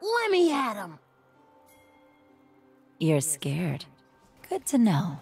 Let me at him. You're scared. Good to know.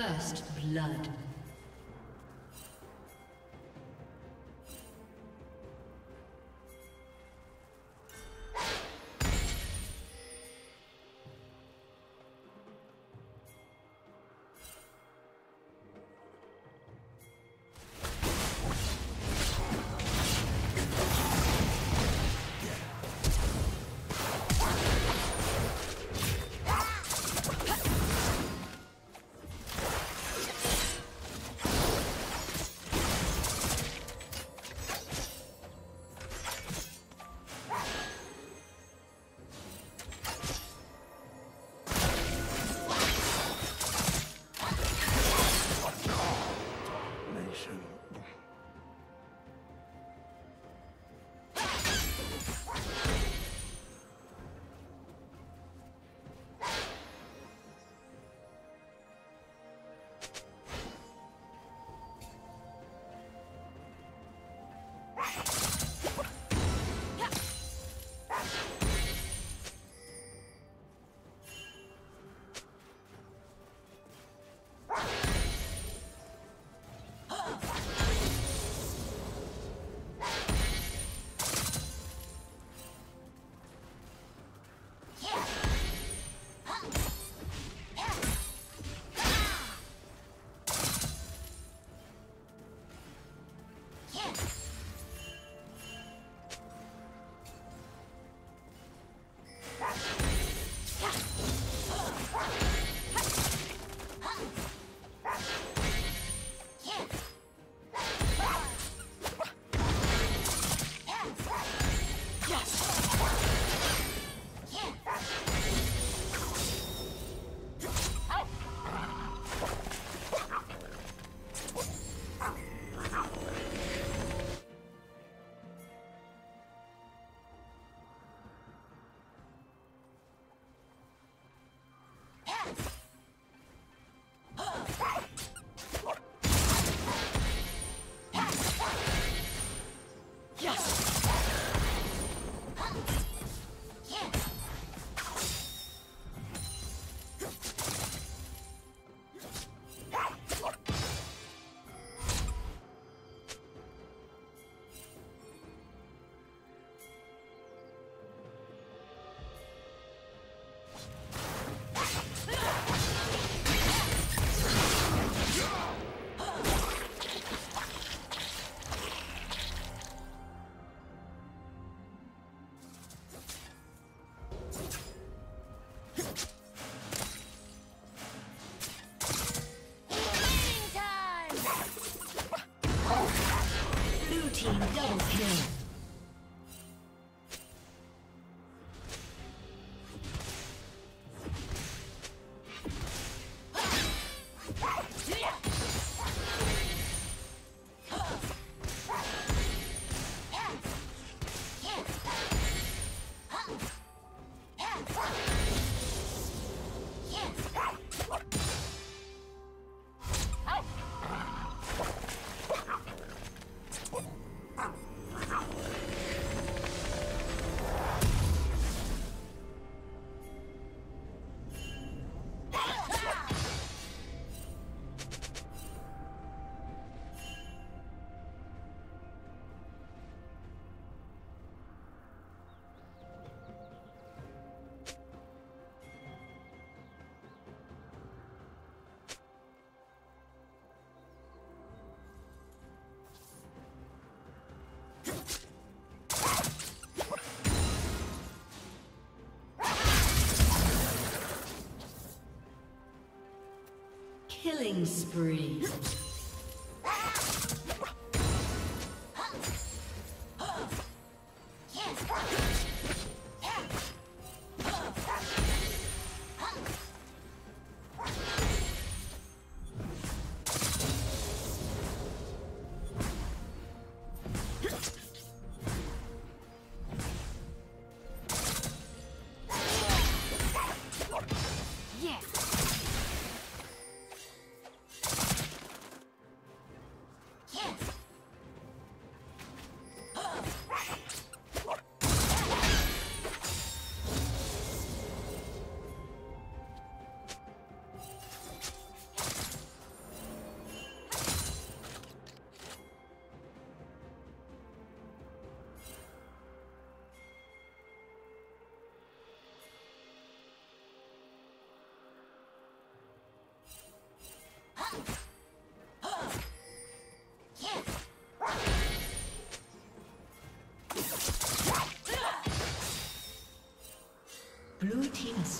First blood. Killing spree.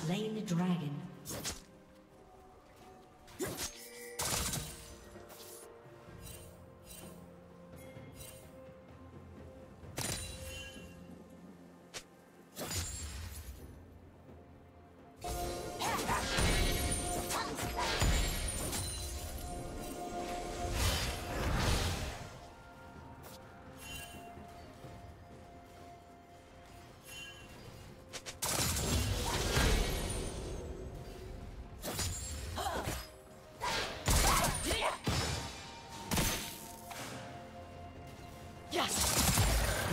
Slain the dragon.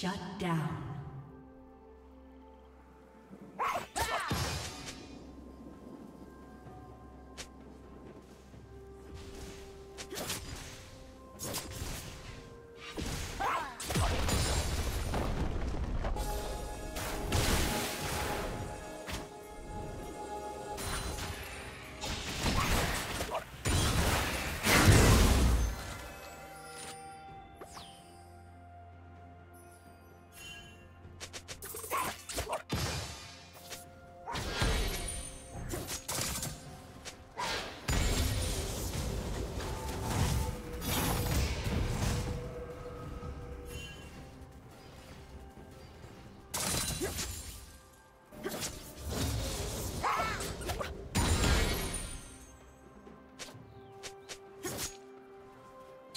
Shut down.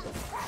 Ah!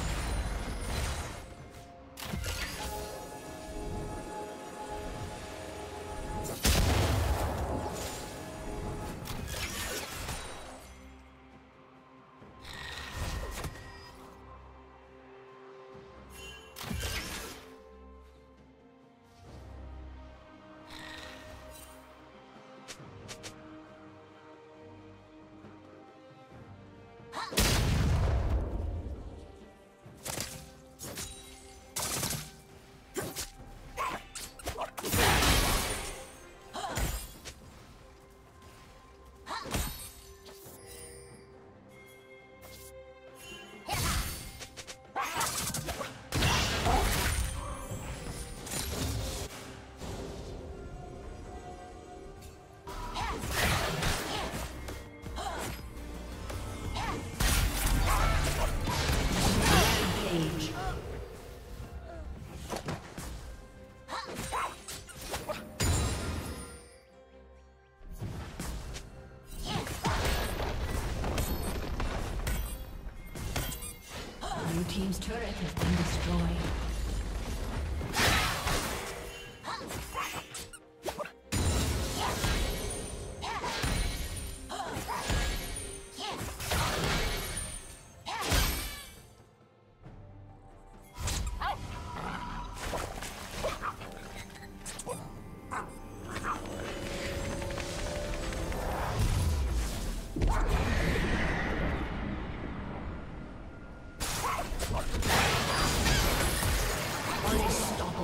Has been destroyed.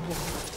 плохо.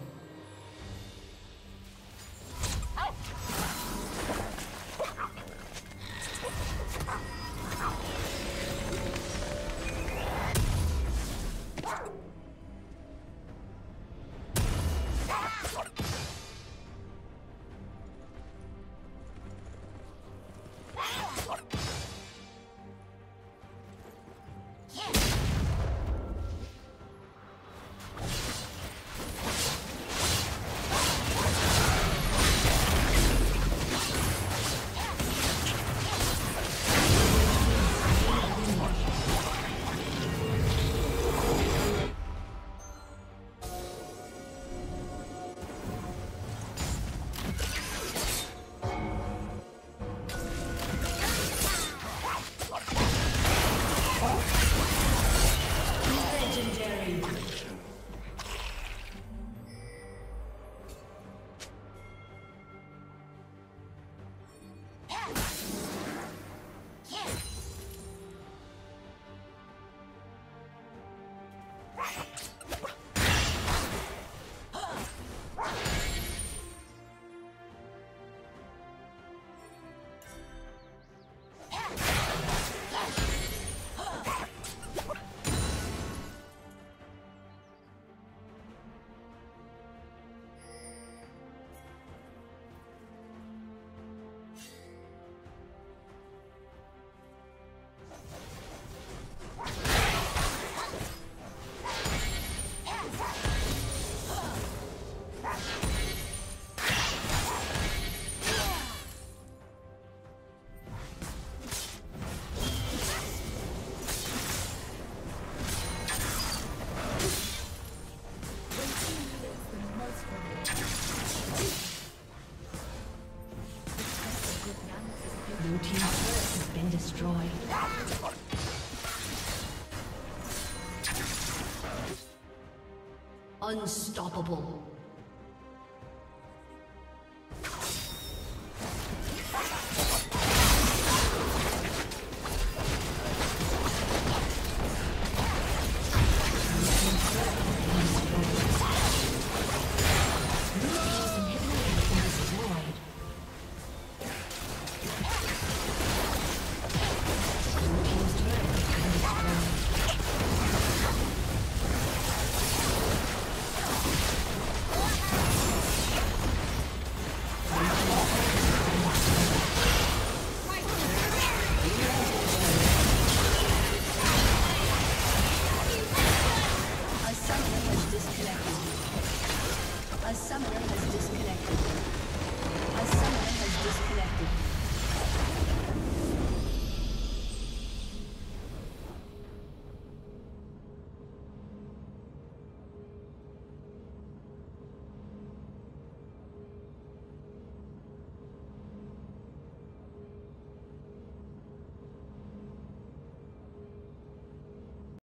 Unstoppable.